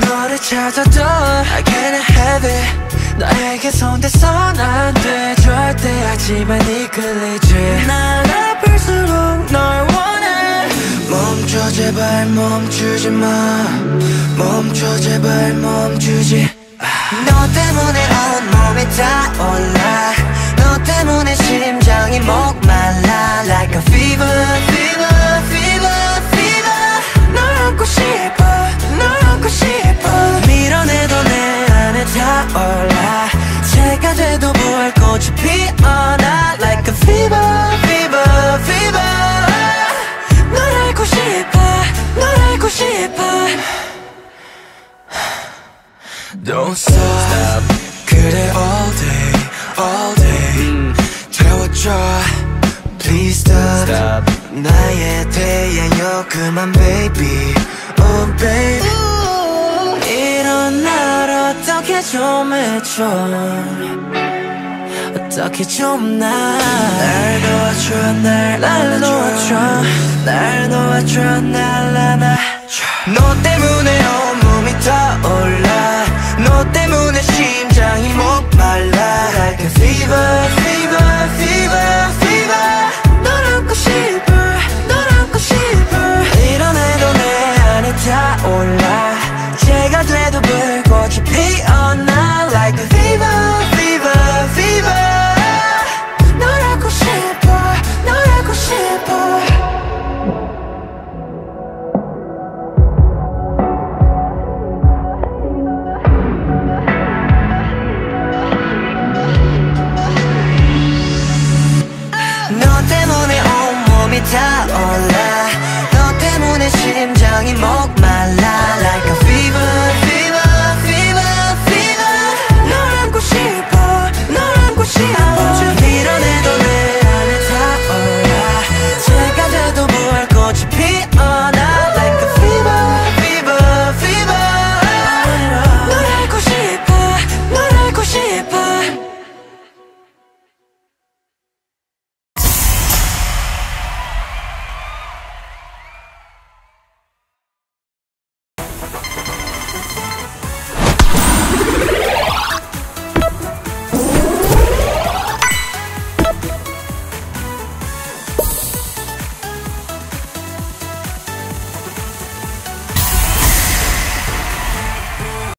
너를 찾아도 I can't have it. 너에게 손대선 안돼. 절대 하지만 이끌리지 날 아플수록 널 원해. 멈춰 제발 멈추지 마. 멈춰 제발 멈추지 너 때문에 온몸이 타올라 Don't stop. 그래 all day all day. 태워줘. Please stop, 나의 태양여 그만 baby. Oh baby. 이런 날 어떻게 좀 해줘? 어떻게 좀날 놓아줘 날 놓아줘. 날 놓아줘 날 안아 Like a fever 타올라. 너 때문에 심장이 목말라